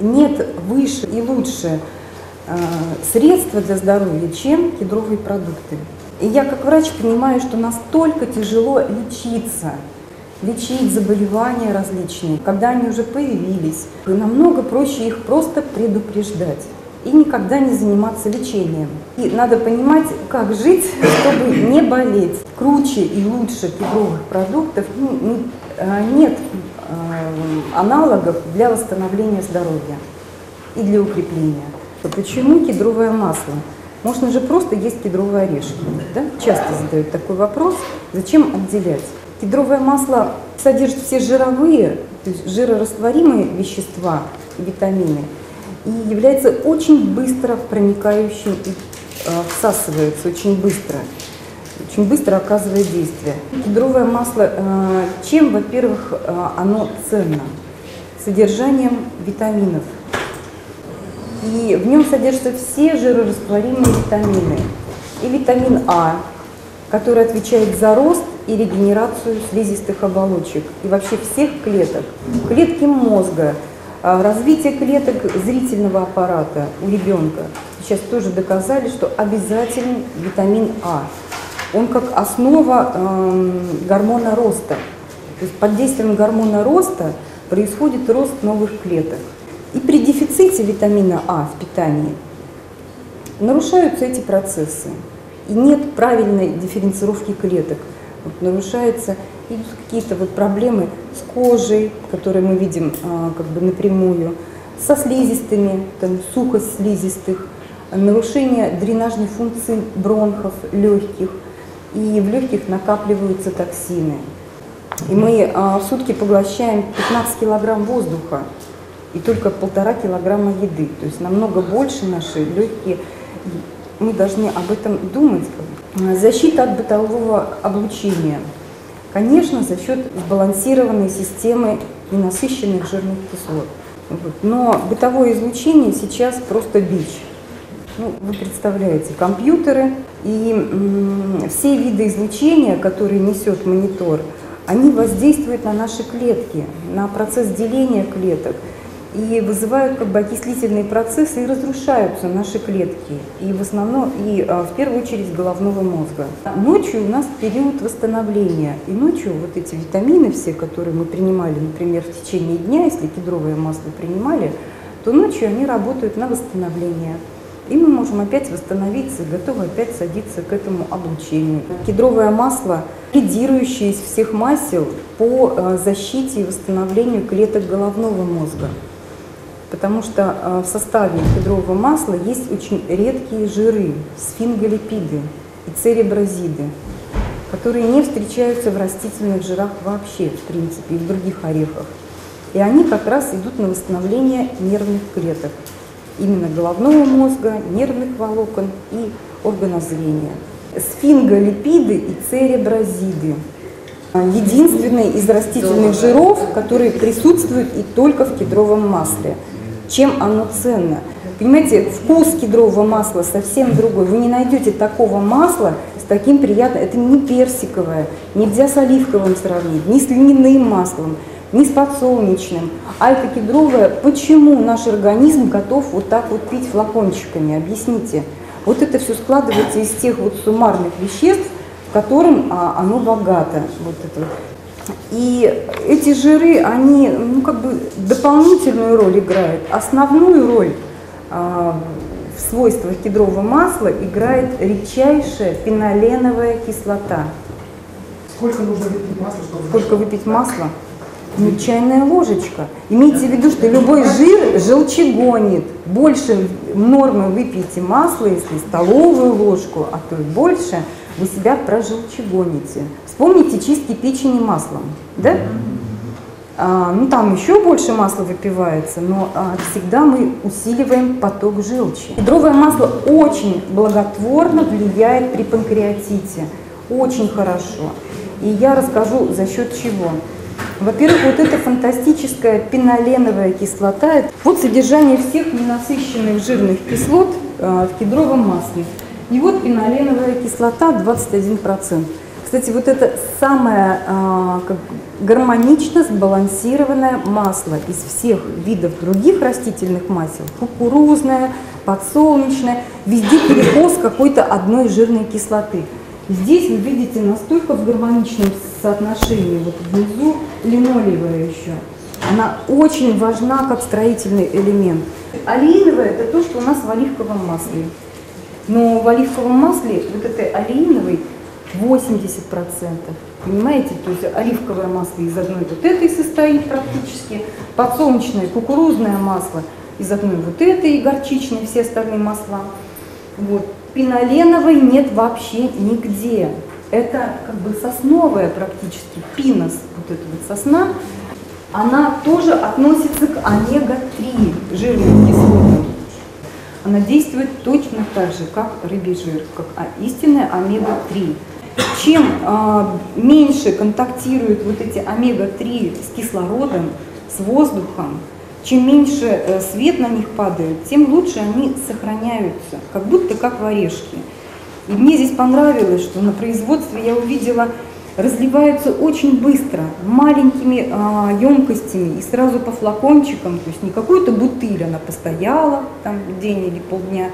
нет выше и лучше э, средства для здоровья, чем кедровые продукты. И я как врач понимаю, что настолько тяжело лечиться, лечить заболевания различные, когда они уже появились. И намного проще их просто предупреждать и никогда не заниматься лечением. И надо понимать, как жить, чтобы не болеть. Круче и лучше кедровых продуктов ну, э, нет аналогов для восстановления здоровья и для укрепления. Почему кедровое масло? Можно же просто есть кедровые орешки. Да? Часто задают такой вопрос, зачем отделять? Кедровое масло содержит все жировые, то есть жирорастворимые вещества витамины, и является очень быстро проникающим и э, всасывается очень быстро, очень быстро оказывает действие. Кедровое масло, э, чем, во-первых, э, оно ценно? Содержанием витаминов. И в нем содержатся все жирорастворимые витамины. И витамин А, который отвечает за рост и регенерацию слизистых оболочек и вообще всех клеток. Клетки мозга, а развитие клеток зрительного аппарата у ребенка. Сейчас тоже доказали, что обязательный витамин А. Он как основа э, гормона роста. То есть под действием гормона роста происходит рост новых клеток. И при дефиците витамина А в питании нарушаются эти процессы. И нет правильной дифференцировки клеток. Вот нарушается идут какие-то вот проблемы с кожей, которые мы видим а, как бы напрямую, со слизистыми, там, сухость слизистых, нарушение дренажной функции бронхов, легких, и в легких накапливаются токсины. И мы а, в сутки поглощаем 15 килограмм воздуха и только полтора килограмма еды. То есть намного больше наши легкие. Мы должны об этом думать. Защита от бытового облучения – Конечно, за счет сбалансированной системы ненасыщенных жирных кислот. Но бытовое излучение сейчас просто бич. Ну, вы представляете, компьютеры и все виды излучения, которые несет монитор, они воздействуют на наши клетки, на процесс деления клеток и вызывают как бы окислительные процессы и разрушаются наши клетки, и в основном, и а, в первую очередь головного мозга. Ночью у нас период восстановления, и ночью вот эти витамины все, которые мы принимали, например, в течение дня, если кедровое масло принимали, то ночью они работают на восстановление. И мы можем опять восстановиться, готовы опять садиться к этому облучению. Кедровое масло лидирующее из всех масел по а, защите и восстановлению клеток головного мозга потому что э, в составе кедрового масла есть очень редкие жиры, сфинголипиды и церебразиды, которые не встречаются в растительных жирах вообще, в принципе, и в других орехах. И они как раз идут на восстановление нервных клеток, именно головного мозга, нервных волокон и органа зрения. Сфинголипиды и церебразиды единственные из растительных жиров, которые присутствуют и только в кедровом масле чем оно ценно. Понимаете, вкус кедрового масла совсем другой. Вы не найдете такого масла с таким приятным, это не персиковое, нельзя с оливковым сравнить, ни с льняным маслом, ни с подсолнечным, а это кедровое. Почему наш организм готов вот так вот пить флакончиками? Объясните. Вот это все складывается из тех вот суммарных веществ, в котором а, оно богато. Вот это вот. И эти жиры, они ну, как бы дополнительную роль играют. Основную роль а, в свойствах кедрового масла играет редчайшая пеноленовая кислота. Сколько нужно выпить масла, чтобы... Сколько выпить масла? Ну, чайная ложечка. Имейте в виду, что любой жир желчегонит. Больше нормы выпейте масла, если столовую ложку, а то и больше, вы себя прожелчегоните. Вспомните чистки печени маслом, да? А, ну там еще больше масла выпивается, но а, всегда мы усиливаем поток желчи. Кедровое масло очень благотворно влияет при панкреатите, очень хорошо. И я расскажу за счет чего. Во-первых, вот эта фантастическая пеноленовая кислота, вот содержание всех ненасыщенных жирных кислот а, в кедровом масле. И вот пеноленовая кислота 21%. Кстати, вот это самое а, как, гармонично сбалансированное масло из всех видов других растительных масел. Кукурузное, подсолнечное, везде перекос какой-то одной жирной кислоты. Здесь вы видите настолько в гармоничном соотношении, вот внизу линолевая еще. Она очень важна как строительный элемент. Олеиновая – это то, что у нас в оливковом масле. Но в оливковом масле вот этой олеиновой 80%. Понимаете, то есть оливковое масло из одной вот этой состоит практически, подсолнечное, кукурузное масло из одной вот этой, и горчичной, все остальные масла. Вот. Пиноленовой нет вообще нигде. Это как бы сосновая практически, пинос, вот эта вот сосна, она тоже относится к омега-3 жирным кислотам. Она действует точно так же, как рыбий жир, как истинная омега-3. Чем э, меньше контактируют вот эти омега-3 с кислородом, с воздухом, чем меньше э, свет на них падает, тем лучше они сохраняются, как будто как в орешке. И мне здесь понравилось, что на производстве я увидела разливаются очень быстро, маленькими а, емкостями и сразу по флакончикам, то есть не какую-то бутыль, она постояла там день или полдня.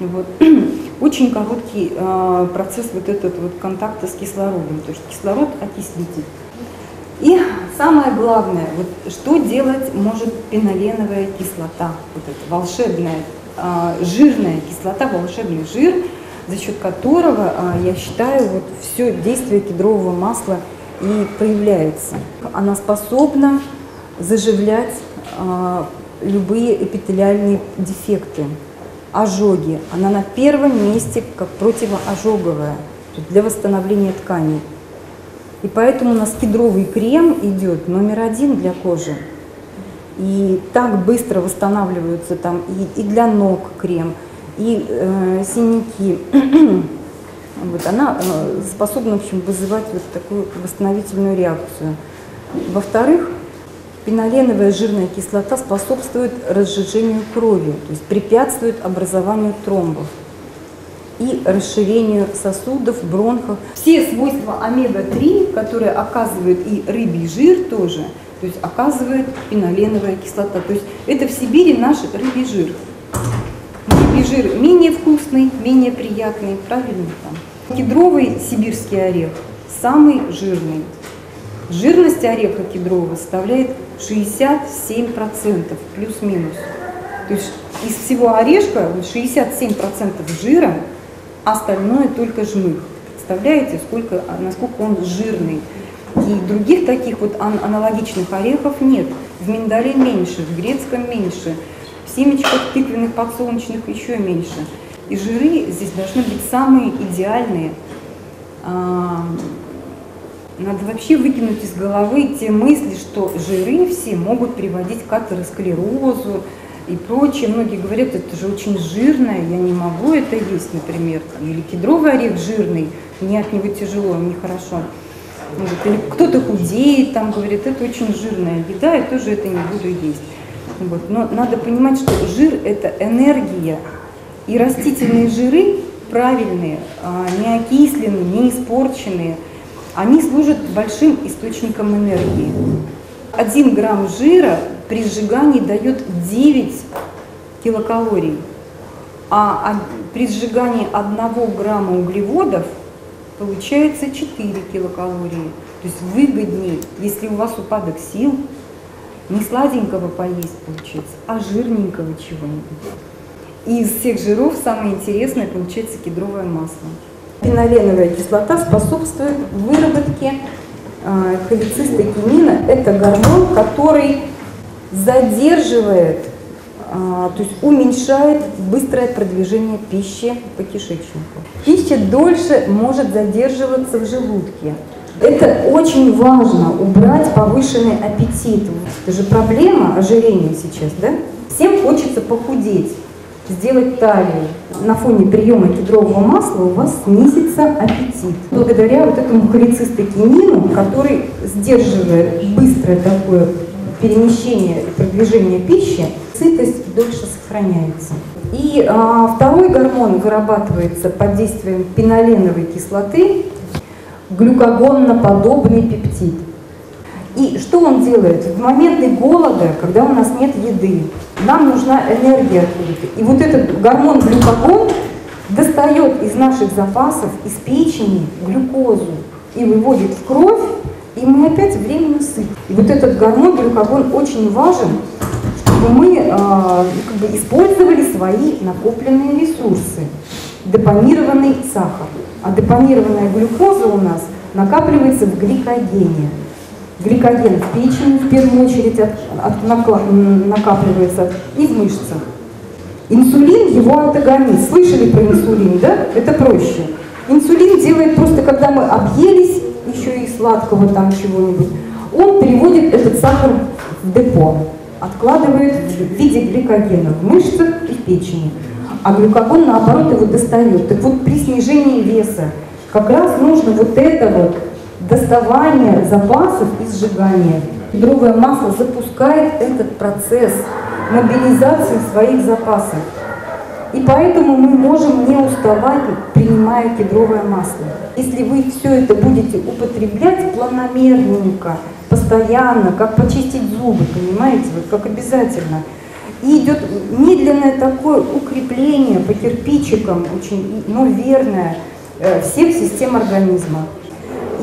Вот. Очень короткий а, процесс вот этот вот контакта с кислородом, то есть кислород окислитель. И самое главное, вот что делать может пеноленовая кислота, вот эта волшебная, а, жирная кислота, волшебный жир – за счет которого, а, я считаю, вот все действие кедрового масла и проявляется. Она способна заживлять а, любые эпителиальные дефекты, ожоги. Она на первом месте как противоожоговая для восстановления тканей. И поэтому у нас кедровый крем идет номер один для кожи. И так быстро восстанавливаются там и, и для ног крем, и э, синяки. вот, она э, способна в общем, вызывать вот такую восстановительную реакцию. Во-вторых, пеноленовая жирная кислота способствует разжижению крови, то есть препятствует образованию тромбов и расширению сосудов, бронхов. Все свойства омега-3, которые оказывают и рыбий жир тоже, то есть оказывает пеноленовая кислота. То есть это в Сибири наш рыбий жир и жир менее вкусный, менее приятный, правильно там. Кедровый сибирский орех самый жирный. Жирность ореха кедрового составляет 67% плюс-минус. То есть из всего орешка 67% жира, остальное только жмых. Представляете, сколько, насколько он жирный. И других таких вот аналогичных орехов нет. В миндале меньше, в грецком меньше семечках тыквенных подсолнечных еще меньше. И жиры здесь должны быть самые идеальные. А, надо вообще выкинуть из головы те мысли, что жиры все могут приводить к атеросклерозу и прочее. Многие говорят, это же очень жирное, я не могу это есть, например. Или кедровый орех жирный, мне от него тяжело, нехорошо. Или кто-то худеет, там говорит, это очень жирная еда, я тоже это не буду есть. Вот. Но надо понимать, что жир – это энергия, и растительные жиры правильные, а, не окисленные, не испорченные, они служат большим источником энергии. Один грамм жира при сжигании дает 9 килокалорий, а при сжигании одного грамма углеводов получается 4 килокалории. То есть выгоднее, если у вас упадок сил, не сладенького поесть получится, а жирненького чего-нибудь. И из всех жиров самое интересное получается кедровое масло. Феноленовая кислота способствует выработке э, холецистокинина. Это гормон, который задерживает, э, то есть уменьшает быстрое продвижение пищи по кишечнику. Пища дольше может задерживаться в желудке. Это очень важно, убрать повышенный аппетит. Это же проблема ожирения сейчас, да? Всем хочется похудеть, сделать талию. На фоне приема кедрового масла у вас снизится аппетит. Благодаря вот этому холецистокинину, который сдерживает быстрое такое перемещение продвижение пищи, сытость дольше сохраняется. И а, второй гормон вырабатывается под действием пеноленовой кислоты, глюкогонноподобный пептид. И что он делает? В моменты голода, когда у нас нет еды, нам нужна энергия откуда-то. И вот этот гормон глюкогон достает из наших запасов, из печени глюкозу и выводит в кровь, и мы опять временно сыты. И вот этот гормон глюкогон очень важен, чтобы мы э, как бы использовали свои накопленные ресурсы. Депонированный сахар. А депонированная глюкоза у нас накапливается в гликогене. Гликоген в печени в первую очередь от, от, накапливается и в мышцах. Инсулин его антагонист. Слышали про инсулин, да? Это проще. Инсулин делает просто, когда мы объелись еще и сладкого там чего-нибудь, он переводит этот сахар в депо, откладывает в виде гликогена в мышцах и в печени. А глюкогон, наоборот, его достает. Так вот, при снижении веса как раз нужно вот это вот доставание запасов и сжигание. Кедровое масло запускает этот процесс мобилизации своих запасов. И поэтому мы можем не уставать, принимая кедровое масло. Если вы все это будете употреблять планомерненько, постоянно, как почистить зубы, понимаете, вот как обязательно, и идет медленное такое укрепление по кирпичикам, очень, но верное, э, всех систем организма.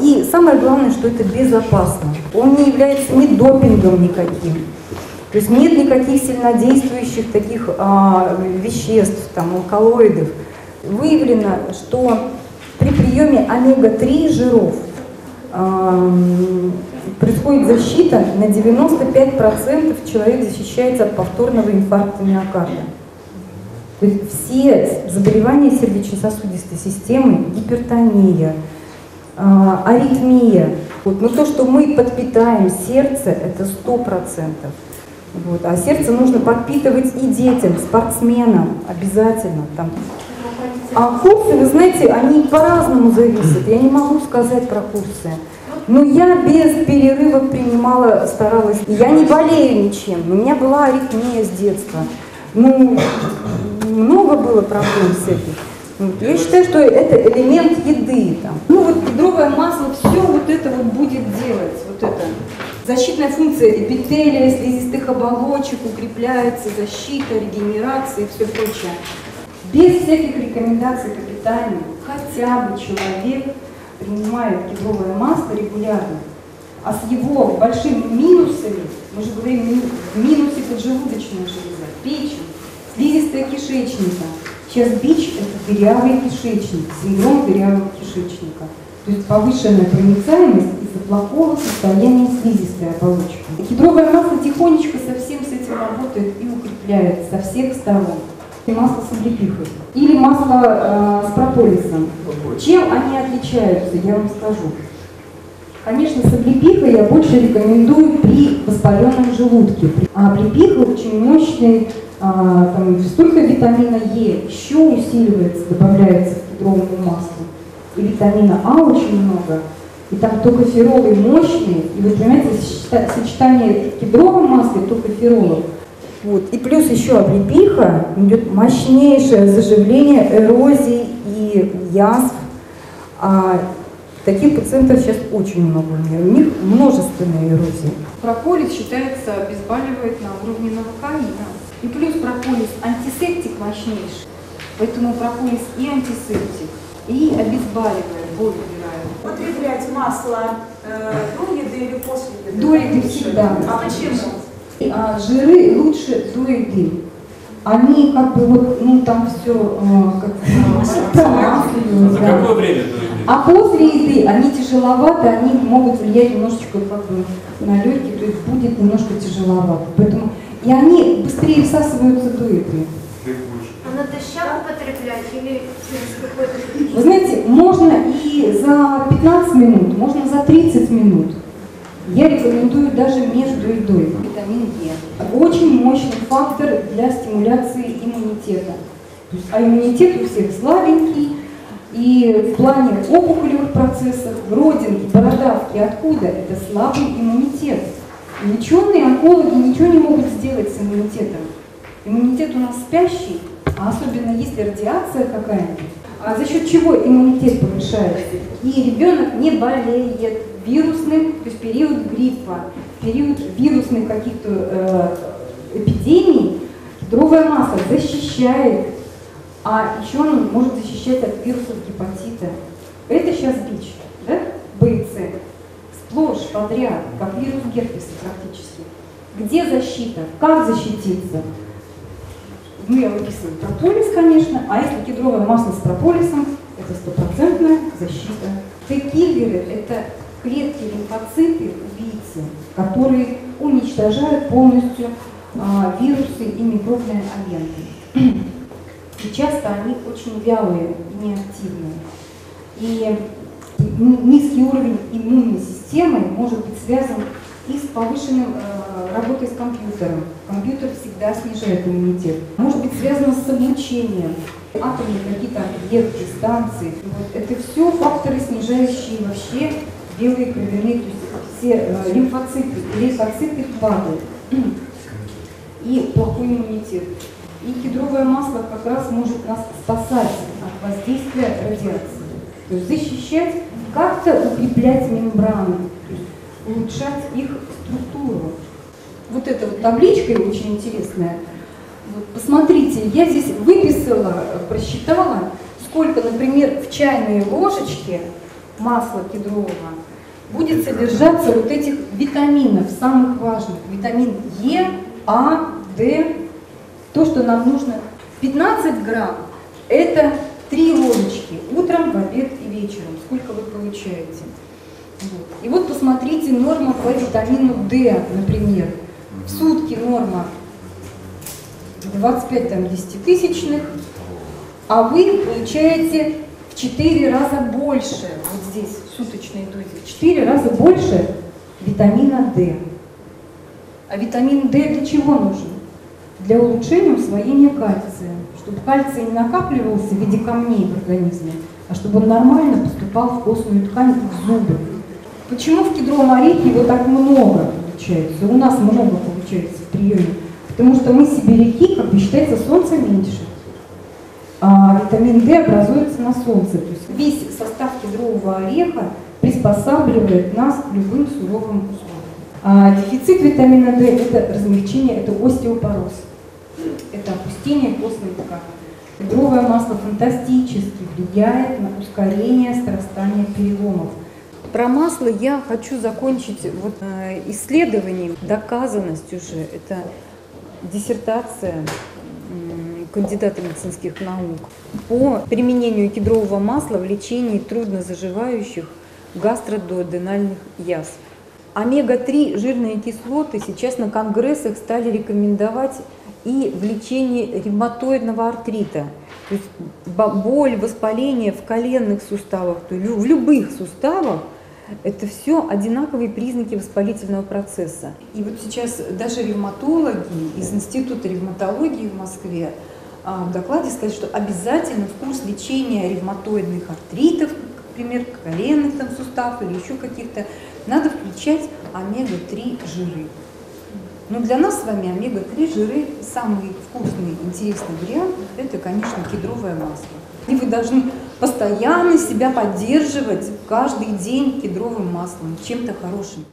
И самое главное, что это безопасно. Он не является ни допингом никаким. То есть нет никаких сильнодействующих таких а, веществ, там, алкалоидов. Выявлено, что при приеме омега-3 жиров происходит защита на 95% человек защищается от повторного инфаркта миокарда. То есть все заболевания сердечно-сосудистой системы, гипертония, а, аритмия. Вот. Но то, что мы подпитаем сердце, это 100%. Вот. А сердце нужно подпитывать и детям, спортсменам обязательно. Там. А курсы, вы знаете, они по-разному зависят. Я не могу сказать про курсы. Но я без перерыва принимала, старалась. Я не болею ничем. У меня была аритмия с детства. Ну, много было проблем с этим. Я считаю, что это элемент еды. Там. Ну вот кедровое масло все вот это вот будет делать. Вот это. Защитная функция эпителия, слизистых оболочек укрепляется, защита, регенерация и все прочее. Без всяких рекомендаций по питанию хотя бы человек принимает кедровое масло регулярно, а с его большими минусами, мы же говорим в минусе поджелудочная железа, печень, слизистая кишечника. Сейчас БИЧ – это дырявый кишечник, синдром дырявого кишечника. То есть повышенная проницаемость из-за плохого состояния слизистой оболочки. Кедровое масло тихонечко совсем с этим работает и укрепляет со всех сторон. И масло с облепихой. Или масло э, с прополисом. Чем они отличаются, я вам скажу. Конечно, с облепихой я больше рекомендую при воспаленном желудке. А облепиха очень мощный, а, там столько витамина Е еще усиливается, добавляется в кедровому маслу и витамина А очень много, и там токоферолы мощные, и вы понимаете, сочетание кедрового масла и токоферолов. Вот. И плюс еще облепиха, идет мощнейшее заживление эрозии и язв. А таких пациентов сейчас очень много у меня. У них множественная эрозия. Прополис считается обезболивает на уровне новокаина. И плюс прополис антисептик мощнейший. Поэтому прополис и антисептик и обезболивает, боль убирает. Употреблять масло э, до еды или после еды? До еды всегда. А почему? А, жиры лучше до еды. Они как бы вот, ну там все э, как промасливают. За какое время до еды? А после еды они тяжеловаты, они могут влиять немножечко как бы на легкие, то есть будет немножко тяжеловато. Поэтому и они быстрее всасываются до еды. А натощак употреблять или через какой-то... Вы знаете, можно и за 15 минут, можно за 30 минут. Я рекомендую даже между едой витамин Е. Очень мощный фактор для стимуляции иммунитета. А иммунитет у всех слабенький, и в плане опухолевых процессов, родинки, бородавки, откуда? Это слабый иммунитет. Леченые онкологи ничего не могут сделать с иммунитетом. Иммунитет у нас спящий, а особенно если радиация какая-нибудь. А за счет чего иммунитет повышается? И ребенок не болеет вирусным, то есть период гриппа, период вирусных каких-то э, эпидемий, кедровое масло защищает, а еще он может защищать от вирусов гепатита. Это сейчас БИЧ, да? Б. Сплошь, подряд, как вирус герпеса практически. Где защита? Как защититься? Ну, я выписываю прополис, конечно, а если кедровое масло с прополисом, это стопроцентная защита. Т-киллеры – это клетки лимфоциты, убийцы, которые уничтожают полностью а, вирусы и микробные агенты. И часто они очень вялые неактивные. И низкий уровень иммунной системы может быть связан и с повышенным э, работой с компьютером. Компьютер всегда снижает иммунитет. Может быть связано с облучением, атомные какие-то объекты, станции. Вот это все факторы, снижающие вообще белые кровяные, то есть все э, лимфоциты, лейкоциты падают. И плохой иммунитет. И кедровое масло как раз может нас спасать от воздействия радиации. То есть защищать, как-то укреплять мембраны, улучшать их структуру. Вот эта вот табличка очень интересная. Вот посмотрите, я здесь выписала, просчитала, сколько, например, в чайной ложечке масла кедрового будет содержаться вот этих витаминов, самых важных. Витамин Е, А, Д, то, что нам нужно. 15 грамм – это 3 ложечки утром, в обед и вечером. Сколько вы получаете? Вот. И вот посмотрите норма по витамину D, например. В сутки норма 25 там, десятитысячных, а вы получаете в 4 раза больше, здесь, суточной дозе, в 4 раза больше витамина D. А витамин D для чего нужен? Для улучшения усвоения кальция, чтобы кальций не накапливался в виде камней в организме, а чтобы он нормально поступал в костную ткань и в зубы. Почему в кедровом орехе его так много получается? У нас много получается в приеме. Потому что мы сибиряки, как бы считается, солнца меньше. А витамин D образуется на солнце. То есть весь состав кедрового ореха приспосабливает нас к любым суровым условиям. А дефицит витамина D – это размягчение, это остеопороз, это опустение костной ткани. Кедровое масло фантастически влияет на ускорение срастания переломов. Про масло я хочу закончить вот, э, исследованием, доказанность уже. Это диссертация кандидата медицинских наук по применению кедрового масла в лечении трудно заживающих гастродуоденальных язв. Омега-3 жирные кислоты сейчас на конгрессах стали рекомендовать и в лечении ревматоидного артрита. То есть боль, воспаление в коленных суставах, то в любых суставах – это все одинаковые признаки воспалительного процесса. И вот сейчас даже ревматологи из Института ревматологии в Москве в докладе сказали, что обязательно в курс лечения ревматоидных артритов, например, коленных там суставов или еще каких-то, надо включать омега-3 жиры. Но для нас с вами омега-3 жиры самый вкусный, интересный вариант – это, конечно, кедровое масло. И вы должны постоянно себя поддерживать каждый день кедровым маслом, чем-то хорошим.